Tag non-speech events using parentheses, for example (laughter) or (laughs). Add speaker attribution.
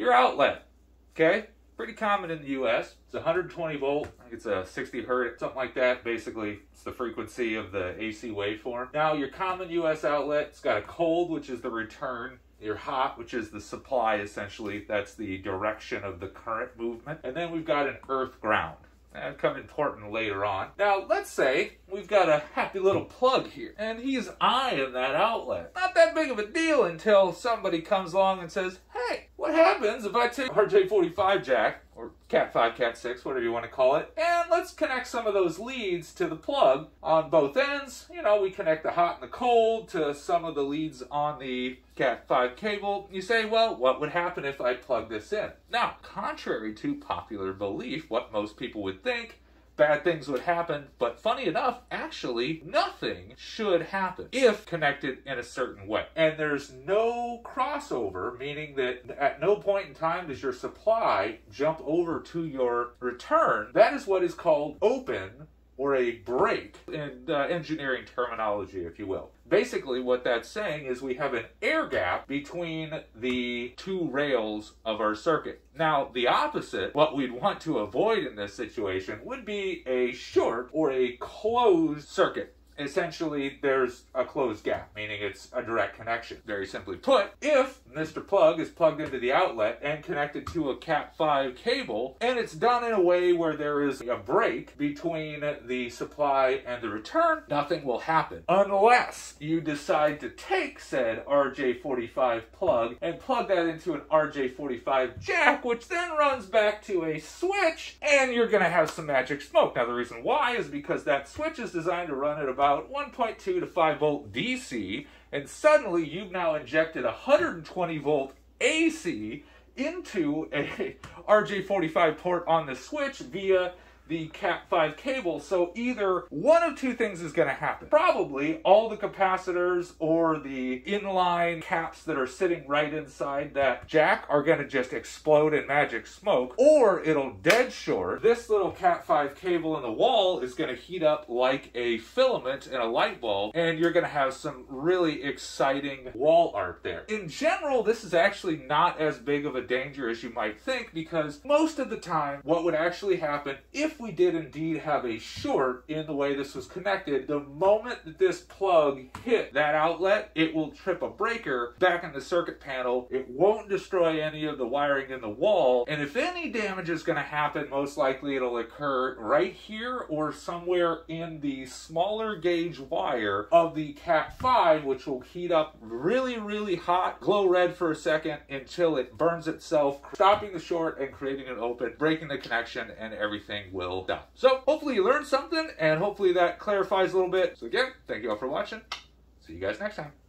Speaker 1: your outlet. Okay? Pretty common in the US. It's 120 volt. I think it's a 60 hertz, something like that. Basically, it's the frequency of the AC waveform. Now, your common US outlet, it's got a cold, which is the return your hot, which is the supply essentially. That's the direction of the current movement. And then we've got an earth ground. That'll come important later on. Now, let's say we've got a happy little plug here, and he's eyeing that outlet. Not that big of a deal until somebody comes along and says, hey, what happens if I take RJ45 jack, or Cat 5, Cat 6, whatever you want to call it, and let's connect some of those leads to the plug on both ends. You know, we connect the hot and the cold to some of the leads on the Cat 5 cable. You say, well, what would happen if I plug this in? Now, contrary to popular belief, what most people would think, bad things would happen. But funny enough, actually, nothing should happen if connected in a certain way. And there's no crossover, meaning that at no point in time does your supply jump over to your return. That is what is called open or a break in uh, engineering terminology, if you will. Basically, what that's saying is we have an air gap between the two rails of our circuit. Now, the opposite, what we'd want to avoid in this situation, would be a short or a closed circuit essentially there's a closed gap, meaning it's a direct connection. Very simply put, if Mr. Plug is plugged into the outlet and connected to a Cat5 cable, and it's done in a way where there is a break between the supply and the return, nothing will happen. Unless you decide to take said RJ45 plug and plug that into an RJ45 jack, which then runs back to a switch, and you're going to have some magic smoke. Now, the reason why is because that switch is designed to run at about about 1.2 to 5 volt DC, and suddenly you've now injected 120 volt AC into a (laughs) RJ45 port on the switch via the Cat5 cable. So either one of two things is going to happen. Probably all the capacitors or the inline caps that are sitting right inside that jack are going to just explode in magic smoke, or it'll dead short. This little Cat5 cable in the wall is going to heat up like a filament in a light bulb, and you're going to have some really exciting wall art there. In general, this is actually not as big of a danger as you might think because most of the time, what would actually happen if we did indeed have a short in the way this was connected, the moment that this plug hit that outlet, it will trip a breaker back in the circuit panel. It won't destroy any of the wiring in the wall. And if any damage is going to happen, most likely it'll occur right here or somewhere in the smaller gauge wire of the Cat 5, which will heat up really, really hot, glow red for a second until it burns itself, stopping the short and creating an open, breaking the connection, and everything will So hopefully you learned something and hopefully that clarifies a little bit. So again, thank you all for watching. See you guys next time.